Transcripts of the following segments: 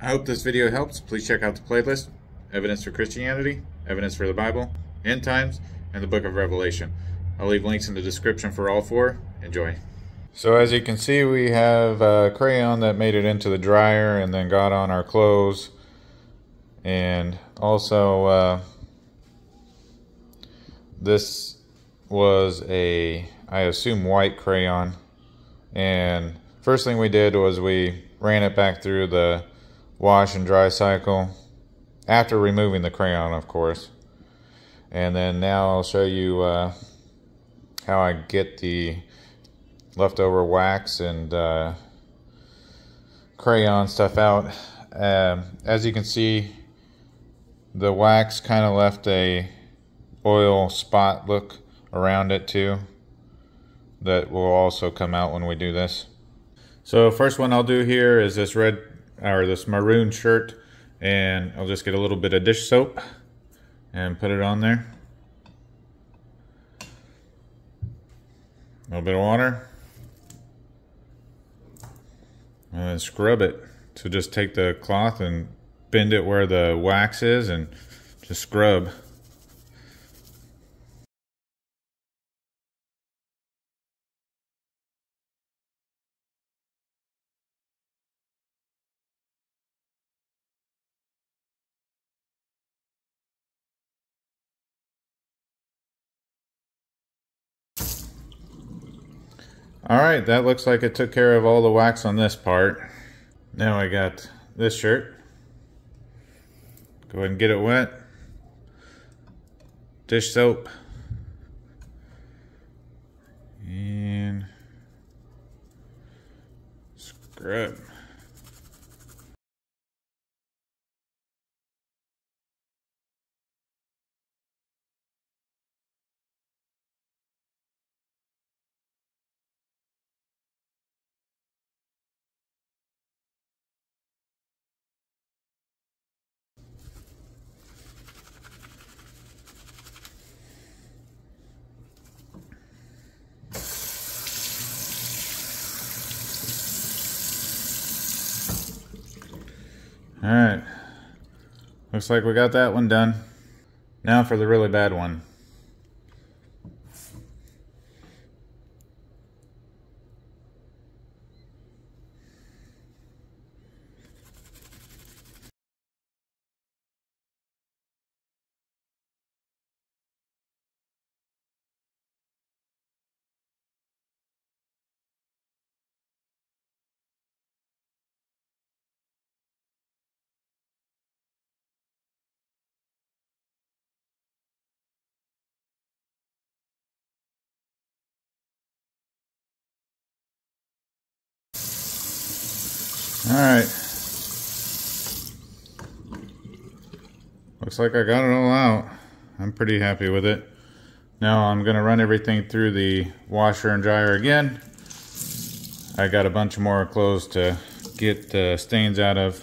I hope this video helps. Please check out the playlist, Evidence for Christianity, Evidence for the Bible, End Times, and the Book of Revelation. I'll leave links in the description for all four. Enjoy. So as you can see, we have a crayon that made it into the dryer and then got on our clothes. And also, uh, this was a, I assume, white crayon. And first thing we did was we ran it back through the wash and dry cycle after removing the crayon, of course. And then now I'll show you uh, how I get the leftover wax and uh, crayon stuff out. Uh, as you can see, the wax kind of left a oil spot look around it too that will also come out when we do this. So first one I'll do here is this red or this maroon shirt and I'll just get a little bit of dish soap and put it on there. A little bit of water. And then scrub it. So just take the cloth and bend it where the wax is and just scrub. All right, that looks like it took care of all the wax on this part. Now I got this shirt. Go ahead and get it wet. Dish soap. And scrub. All right. Looks like we got that one done. Now for the really bad one. All right. Looks like I got it all out. I'm pretty happy with it. Now I'm going to run everything through the washer and dryer again. I got a bunch more clothes to get the stains out of.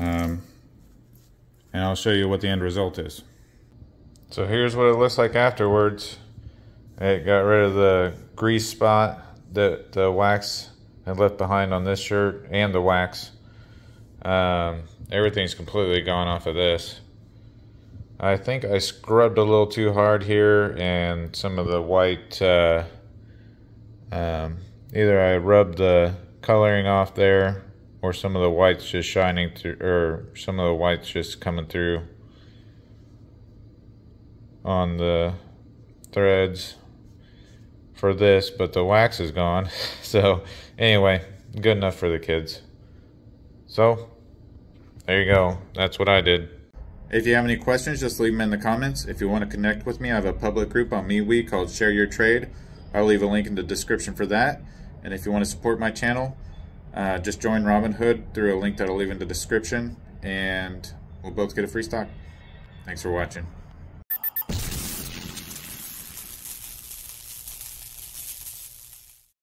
Um, and I'll show you what the end result is. So here's what it looks like afterwards. It got rid of the grease spot that the wax had left behind on this shirt and the wax. Um, everything's completely gone off of this. I think I scrubbed a little too hard here and some of the white, uh, um, either I rubbed the coloring off there or some of the whites just shining through, or some of the whites just coming through on the threads for this, but the wax is gone. So anyway, good enough for the kids. So there you go. That's what I did. If you have any questions, just leave them in the comments. If you want to connect with me, I have a public group on MeWe called Share Your Trade. I'll leave a link in the description for that. And if you want to support my channel, uh, just join Robinhood through a link that I'll leave in the description, and we'll both get a free stock. Thanks for watching.